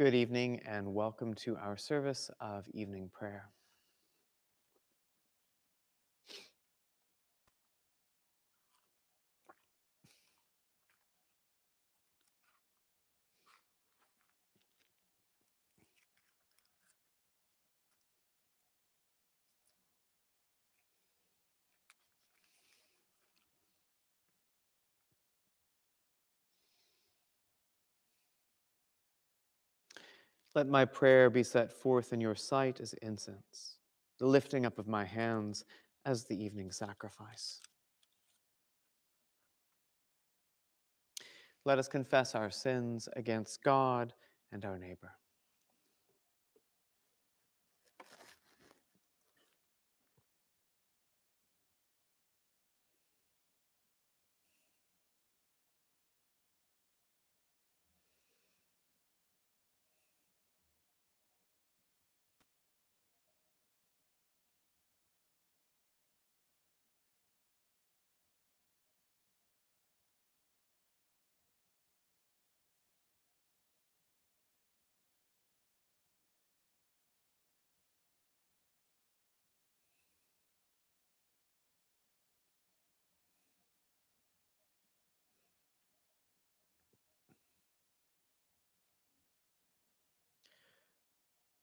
Good evening and welcome to our service of evening prayer. Let my prayer be set forth in your sight as incense, the lifting up of my hands as the evening sacrifice. Let us confess our sins against God and our neighbor.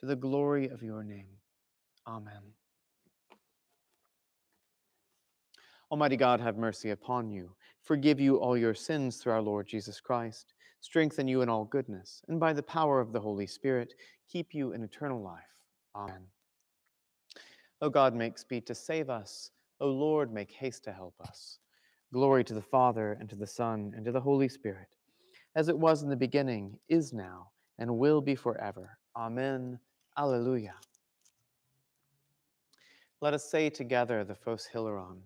to the glory of your name. Amen. Almighty God, have mercy upon you, forgive you all your sins through our Lord Jesus Christ, strengthen you in all goodness, and by the power of the Holy Spirit, keep you in eternal life. Amen. O God, make speed to save us. O Lord, make haste to help us. Glory to the Father, and to the Son, and to the Holy Spirit, as it was in the beginning, is now, and will be forever. Amen. Alleluia. Let us say together the Phos Hilaron.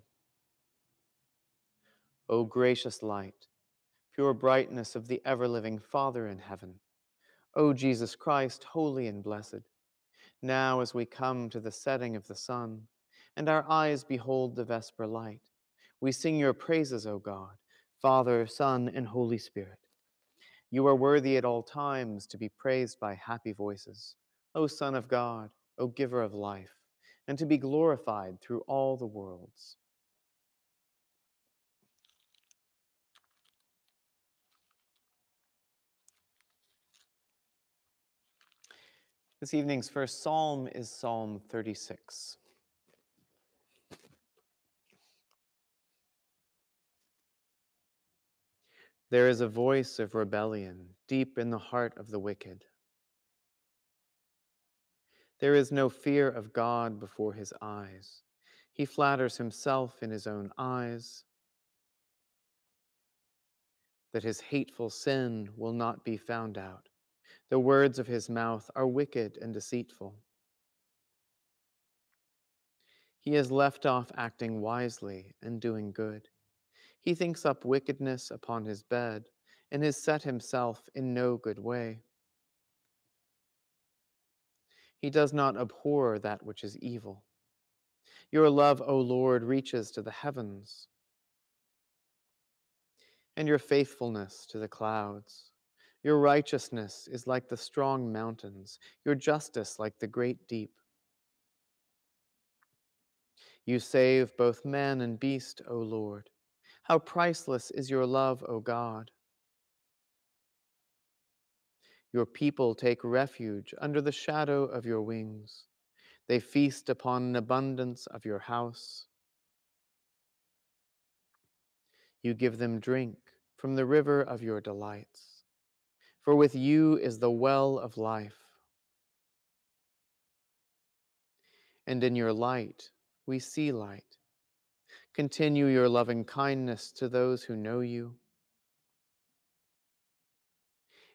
O gracious light, pure brightness of the ever living Father in heaven, O Jesus Christ, holy and blessed, now as we come to the setting of the sun, and our eyes behold the vesper light, we sing your praises, O God, Father, Son, and Holy Spirit. You are worthy at all times to be praised by happy voices, O Son of God, O Giver of life, and to be glorified through all the worlds. This evening's first psalm is Psalm 36. There is a voice of rebellion deep in the heart of the wicked. There is no fear of God before his eyes. He flatters himself in his own eyes that his hateful sin will not be found out. The words of his mouth are wicked and deceitful. He has left off acting wisely and doing good. He thinks up wickedness upon his bed and has set himself in no good way. He does not abhor that which is evil. Your love, O Lord, reaches to the heavens, and your faithfulness to the clouds. Your righteousness is like the strong mountains, your justice like the great deep. You save both man and beast, O Lord. How priceless is your love, O God. Your people take refuge under the shadow of your wings. They feast upon an abundance of your house. You give them drink from the river of your delights. For with you is the well of life. And in your light we see light. Continue your loving kindness to those who know you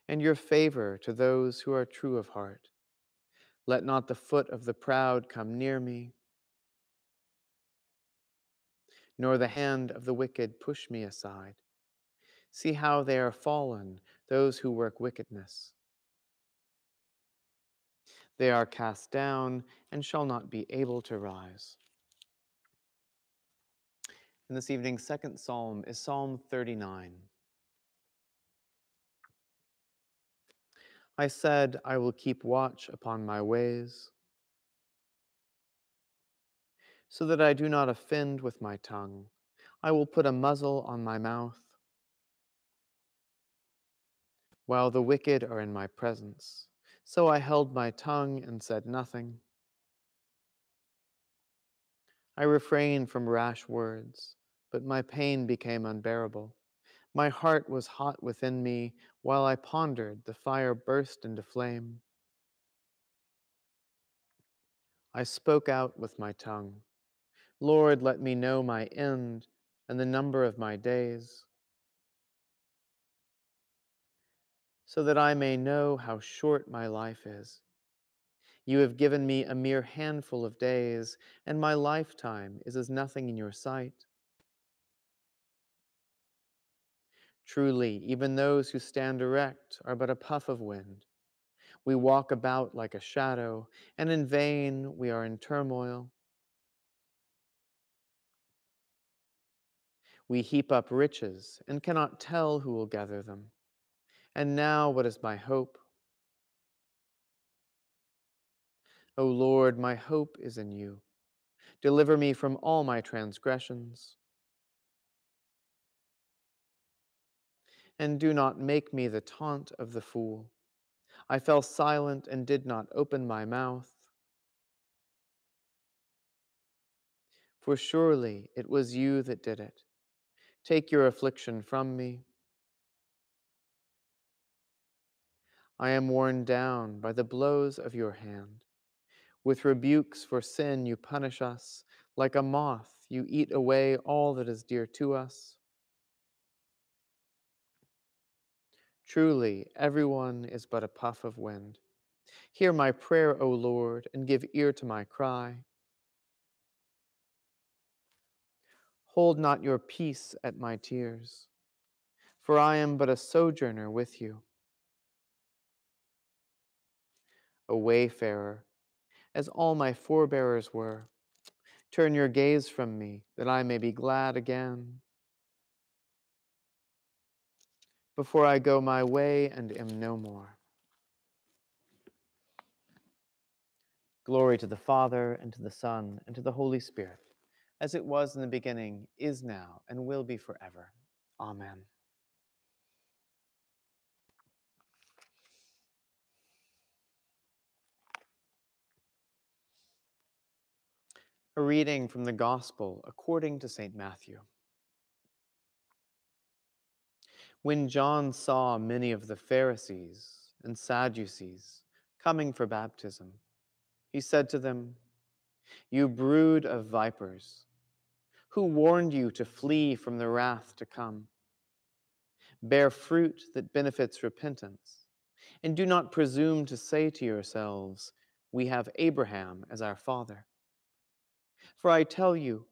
and your favor to those who are true of heart. Let not the foot of the proud come near me, nor the hand of the wicked push me aside. See how they are fallen, those who work wickedness. They are cast down and shall not be able to rise. And this evening's second psalm is Psalm 39. I said, I will keep watch upon my ways, so that I do not offend with my tongue. I will put a muzzle on my mouth. While the wicked are in my presence, so I held my tongue and said nothing. I refrained from rash words, but my pain became unbearable. My heart was hot within me. While I pondered, the fire burst into flame. I spoke out with my tongue. Lord, let me know my end and the number of my days, so that I may know how short my life is. You have given me a mere handful of days, and my lifetime is as nothing in your sight. Truly, even those who stand erect are but a puff of wind. We walk about like a shadow, and in vain we are in turmoil. We heap up riches and cannot tell who will gather them. And now, what is my hope? O Lord, my hope is in you. Deliver me from all my transgressions. And do not make me the taunt of the fool. I fell silent and did not open my mouth. For surely it was you that did it. Take your affliction from me. I am worn down by the blows of your hand. With rebukes for sin, you punish us. Like a moth, you eat away all that is dear to us. Truly, everyone is but a puff of wind. Hear my prayer, O Lord, and give ear to my cry. Hold not your peace at my tears, for I am but a sojourner with you, a wayfarer, as all my forebears were. Turn your gaze from me, that I may be glad again. Before I go my way and am no more. Glory to the Father, and to the Son, and to the Holy Spirit, as it was in the beginning, is now, and will be forever. Amen. A reading from the Gospel according to St. Matthew. When John saw many of the Pharisees and Sadducees coming for baptism, he said to them, You brood of vipers, who warned you to flee from the wrath to come? Bear fruit that benefits repentance, and do not presume to say to yourselves, We have Abraham as our father. For I tell you,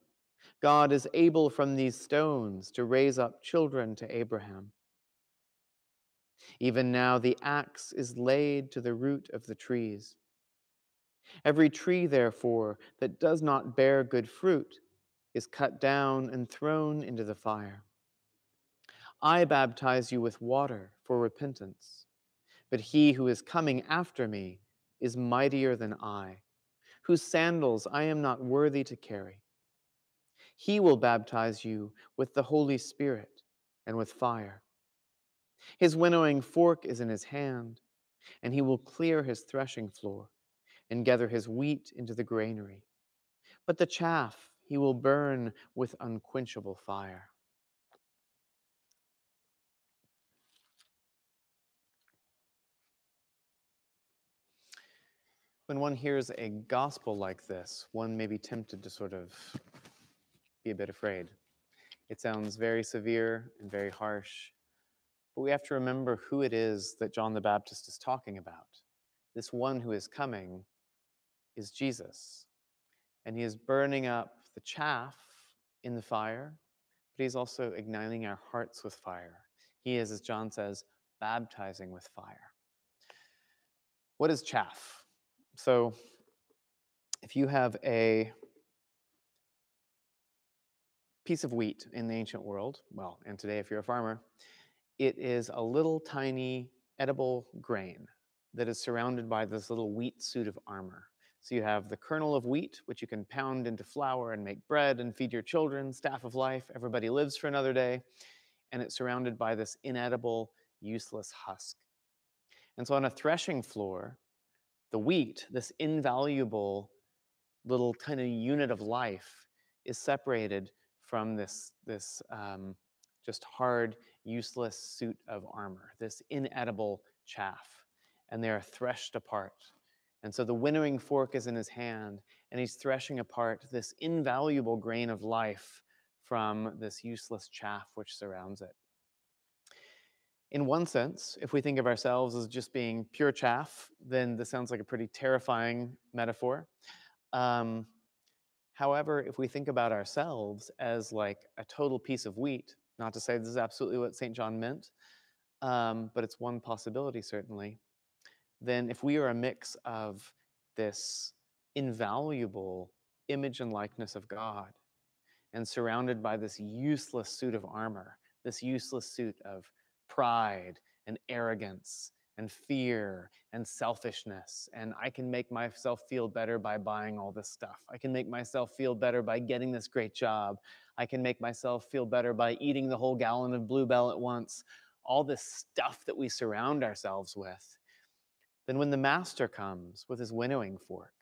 God is able from these stones to raise up children to Abraham. Even now the axe is laid to the root of the trees. Every tree, therefore, that does not bear good fruit is cut down and thrown into the fire. I baptize you with water for repentance, but he who is coming after me is mightier than I, whose sandals I am not worthy to carry. He will baptize you with the Holy Spirit and with fire. His winnowing fork is in his hand, and he will clear his threshing floor and gather his wheat into the granary. But the chaff he will burn with unquenchable fire. When one hears a gospel like this, one may be tempted to sort of be a bit afraid. It sounds very severe and very harsh But we have to remember who it is that John the Baptist is talking about. This one who is coming is Jesus. And he is burning up the chaff in the fire, but he's also igniting our hearts with fire. He is, as John says, baptizing with fire. What is chaff? So, if you have a piece of wheat in the ancient world, well, and today if you're a farmer, it is a little tiny edible grain that is surrounded by this little wheat suit of armor. So you have the kernel of wheat, which you can pound into flour and make bread and feed your children, staff of life, everybody lives for another day. And it's surrounded by this inedible, useless husk. And so on a threshing floor, the wheat, this invaluable little tiny unit of life, is separated from this, this um, just hard, useless suit of armor, this inedible chaff, and they are threshed apart. And so the winnowing fork is in his hand, and he's threshing apart this invaluable grain of life from this useless chaff which surrounds it. In one sense, if we think of ourselves as just being pure chaff, then this sounds like a pretty terrifying metaphor. Um, however, if we think about ourselves as like a total piece of wheat, not to say this is absolutely what St. John meant, um, but it's one possibility certainly, then if we are a mix of this invaluable image and likeness of God and surrounded by this useless suit of armor, this useless suit of pride and arrogance and fear and selfishness. And I can make myself feel better by buying all this stuff. I can make myself feel better by getting this great job. I can make myself feel better by eating the whole gallon of Bluebell at once. All this stuff that we surround ourselves with. Then, when the master comes with his winnowing fork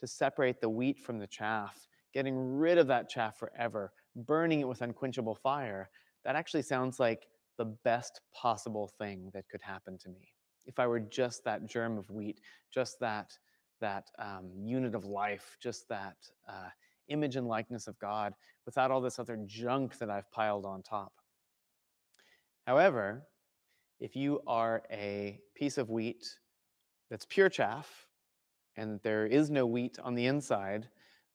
to separate the wheat from the chaff, getting rid of that chaff forever, burning it with unquenchable fire, that actually sounds like the best possible thing that could happen to me. If I were just that germ of wheat, just that, that um, unit of life, just that uh, image and likeness of God, without all this other junk that I've piled on top. However, if you are a piece of wheat that's pure chaff and there is no wheat on the inside,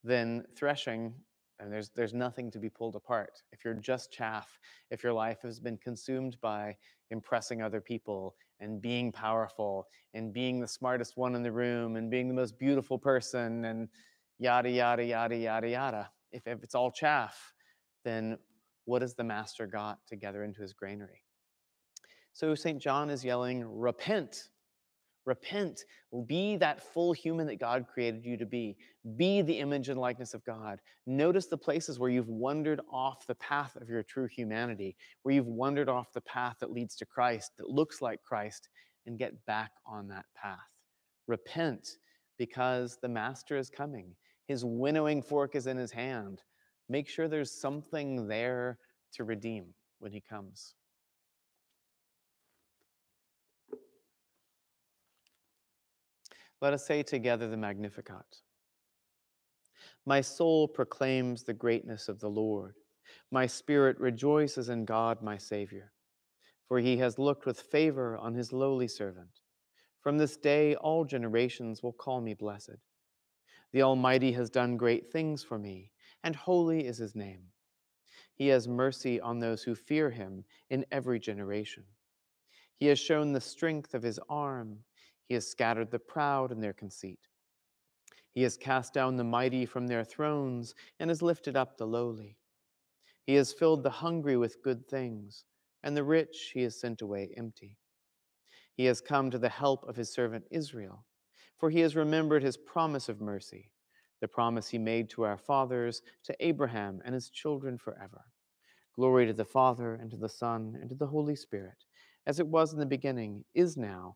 then threshing and there's there's nothing to be pulled apart if you're just chaff if your life has been consumed by impressing other people and being powerful and being the smartest one in the room and being the most beautiful person and yada yada yada yada yada. If, if it's all chaff then what has the master got to gather into his granary? So st john is yelling repent Repent. Be that full human that God created you to be. Be the image and likeness of God. Notice the places where you've wandered off the path of your true humanity, where you've wandered off the path that leads to Christ, that looks like Christ, and get back on that path. Repent because the Master is coming. His winnowing fork is in his hand. Make sure there's something there to redeem when he comes. Let us say together the Magnificat. My soul proclaims the greatness of the Lord. My spirit rejoices in God, my Savior, for he has looked with favor on his lowly servant. From this day, all generations will call me blessed. The Almighty has done great things for me, and holy is his name. He has mercy on those who fear him in every generation. He has shown the strength of his arm he has scattered the proud in their conceit. He has cast down the mighty from their thrones and has lifted up the lowly. He has filled the hungry with good things, and the rich he has sent away empty. He has come to the help of his servant Israel, for he has remembered his promise of mercy, the promise he made to our fathers, to Abraham and his children forever. Glory to the Father, and to the Son, and to the Holy Spirit, as it was in the beginning, is now,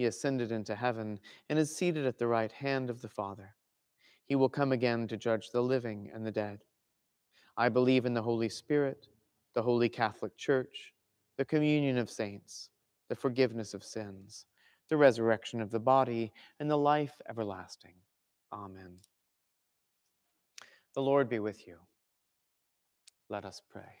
He ascended into heaven and is seated at the right hand of the Father. He will come again to judge the living and the dead. I believe in the Holy Spirit, the Holy Catholic Church, the communion of saints, the forgiveness of sins, the resurrection of the body, and the life everlasting. Amen. The Lord be with you. Let us pray.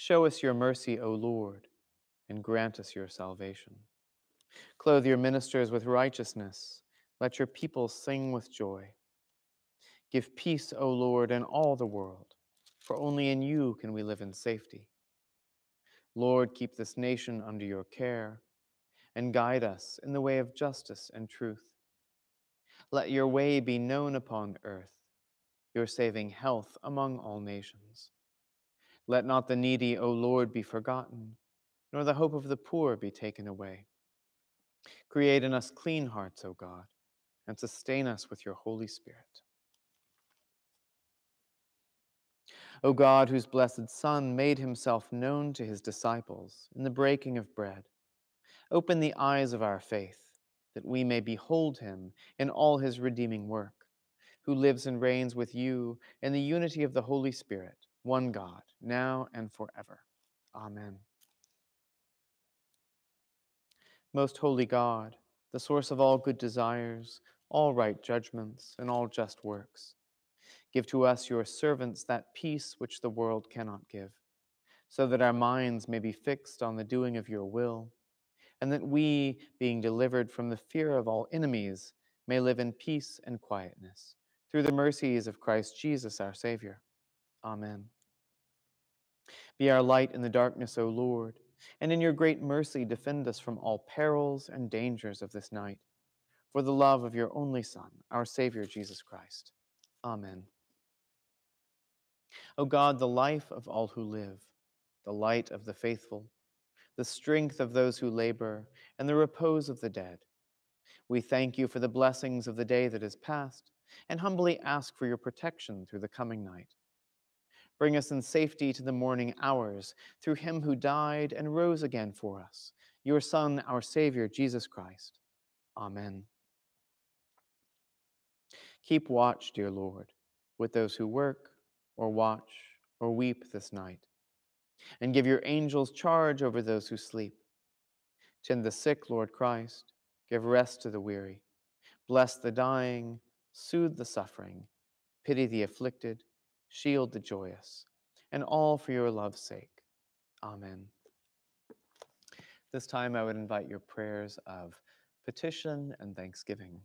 Show us your mercy, O Lord, and grant us your salvation. Clothe your ministers with righteousness. Let your people sing with joy. Give peace, O Lord, in all the world, for only in you can we live in safety. Lord, keep this nation under your care and guide us in the way of justice and truth. Let your way be known upon earth, your saving health among all nations. Let not the needy, O Lord, be forgotten, nor the hope of the poor be taken away. Create in us clean hearts, O God, and sustain us with your Holy Spirit. O God, whose blessed Son made himself known to his disciples in the breaking of bread, open the eyes of our faith, that we may behold him in all his redeeming work, who lives and reigns with you in the unity of the Holy Spirit one God, now and forever. Amen. Most holy God, the source of all good desires, all right judgments, and all just works, give to us, your servants, that peace which the world cannot give, so that our minds may be fixed on the doing of your will, and that we, being delivered from the fear of all enemies, may live in peace and quietness, through the mercies of Christ Jesus our Savior. Amen. Be our light in the darkness, O Lord, and in your great mercy defend us from all perils and dangers of this night, for the love of your only Son, our Savior Jesus Christ. Amen. O God, the life of all who live, the light of the faithful, the strength of those who labor, and the repose of the dead, we thank you for the blessings of the day that is past, and humbly ask for your protection through the coming night Bring us in safety to the morning hours. Through him who died and rose again for us, your Son, our Savior, Jesus Christ. Amen. Keep watch, dear Lord, with those who work or watch or weep this night, and give your angels charge over those who sleep. Tend the sick, Lord Christ, give rest to the weary, bless the dying, soothe the suffering, pity the afflicted shield the joyous, and all for your love's sake. Amen. This time I would invite your prayers of petition and thanksgiving.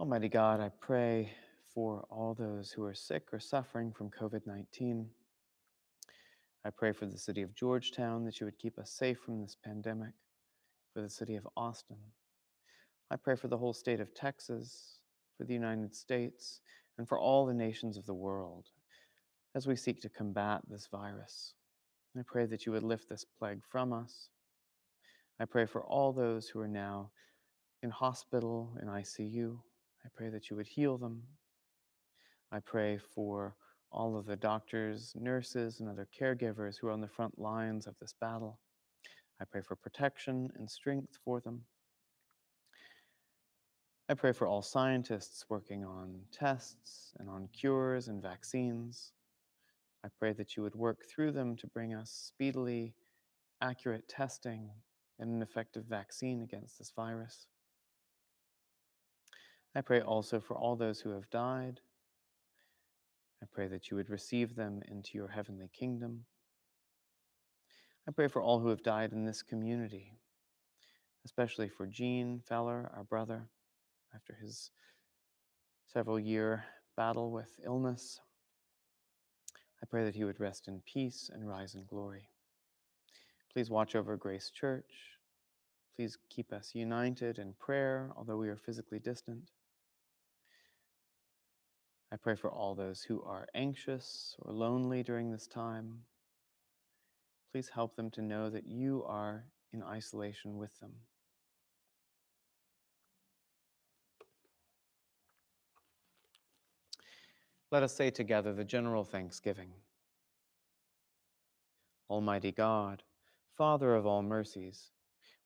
Almighty God, I pray for all those who are sick or suffering from COVID 19. I pray for the city of Georgetown that you would keep us safe from this pandemic, for the city of Austin. I pray for the whole state of Texas, for the United States, and for all the nations of the world as we seek to combat this virus. I pray that you would lift this plague from us. I pray for all those who are now in hospital, in ICU. I pray that you would heal them. I pray for all of the doctors, nurses, and other caregivers who are on the front lines of this battle. I pray for protection and strength for them. I pray for all scientists working on tests and on cures and vaccines. I pray that you would work through them to bring us speedily accurate testing and an effective vaccine against this virus. I pray also for all those who have died. I pray that you would receive them into your heavenly kingdom. I pray for all who have died in this community, especially for Gene Feller, our brother, after his several year battle with illness. I pray that he would rest in peace and rise in glory. Please watch over Grace Church. Please keep us united in prayer, although we are physically distant. I pray for all those who are anxious or lonely during this time. Please help them to know that you are in isolation with them. Let us say together the general thanksgiving. Almighty God, Father of all mercies,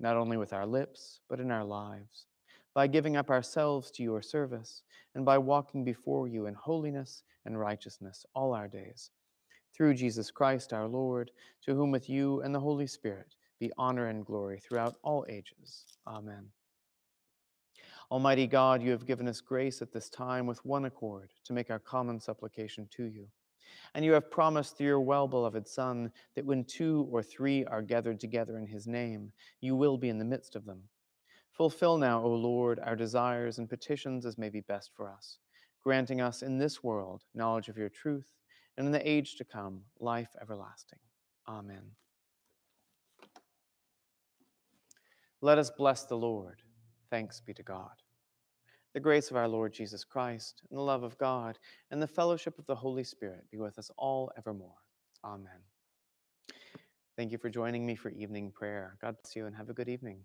not only with our lips, but in our lives, by giving up ourselves to your service, and by walking before you in holiness and righteousness all our days. Through Jesus Christ our Lord, to whom with you and the Holy Spirit be honor and glory throughout all ages. Amen. Almighty God, you have given us grace at this time with one accord to make our common supplication to you. And you have promised through your well beloved Son that when two or three are gathered together in his name, you will be in the midst of them. Fulfill now, O Lord, our desires and petitions as may be best for us, granting us in this world knowledge of your truth, and in the age to come, life everlasting. Amen. Let us bless the Lord. Thanks be to God. The grace of our Lord Jesus Christ, and the love of God, and the fellowship of the Holy Spirit be with us all evermore. Amen. Thank you for joining me for evening prayer. God bless you and have a good evening.